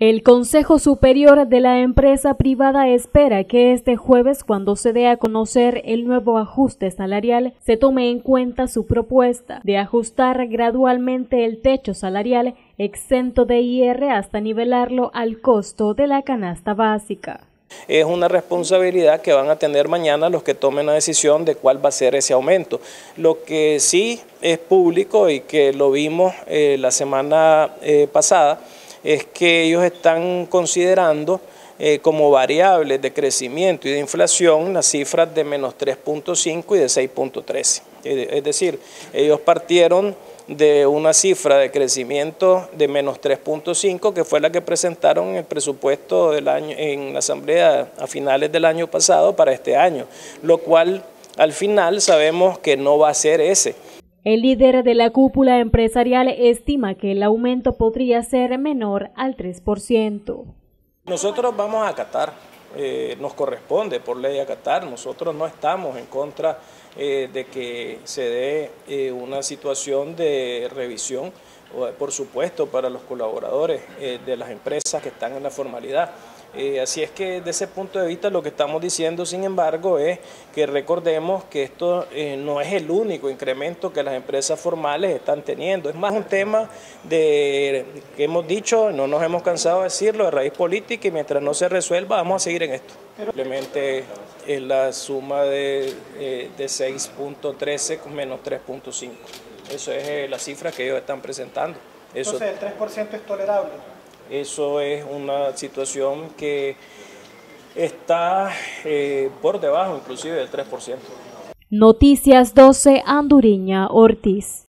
El Consejo Superior de la empresa privada espera que este jueves, cuando se dé a conocer el nuevo ajuste salarial, se tome en cuenta su propuesta de ajustar gradualmente el techo salarial exento de IR hasta nivelarlo al costo de la canasta básica. Es una responsabilidad que van a tener mañana los que tomen la decisión de cuál va a ser ese aumento. Lo que sí es público y que lo vimos eh, la semana eh, pasada, es que ellos están considerando eh, como variables de crecimiento y de inflación las cifras de menos 3.5 y de 6.13. Es decir, ellos partieron de una cifra de crecimiento de menos 3.5, que fue la que presentaron en el presupuesto del año, en la Asamblea a finales del año pasado para este año, lo cual al final sabemos que no va a ser ese. El líder de la cúpula empresarial estima que el aumento podría ser menor al 3%. Nosotros vamos a acatar, eh, nos corresponde por ley acatar, nosotros no estamos en contra eh, de que se dé eh, una situación de revisión, por supuesto, para los colaboradores de las empresas que están en la formalidad. Eh, así es que desde ese punto de vista lo que estamos diciendo, sin embargo, es que recordemos que esto eh, no es el único incremento que las empresas formales están teniendo. Es más un tema de que hemos dicho, no nos hemos cansado de decirlo, de raíz política y mientras no se resuelva vamos a seguir en esto. Simplemente es la suma de, eh, de 6.13 menos 3.5. Eso es la cifra que ellos están presentando. Eso, Entonces el 3% es tolerable. Eso es una situación que está eh, por debajo inclusive del 3%. Noticias 12 Anduriña Ortiz.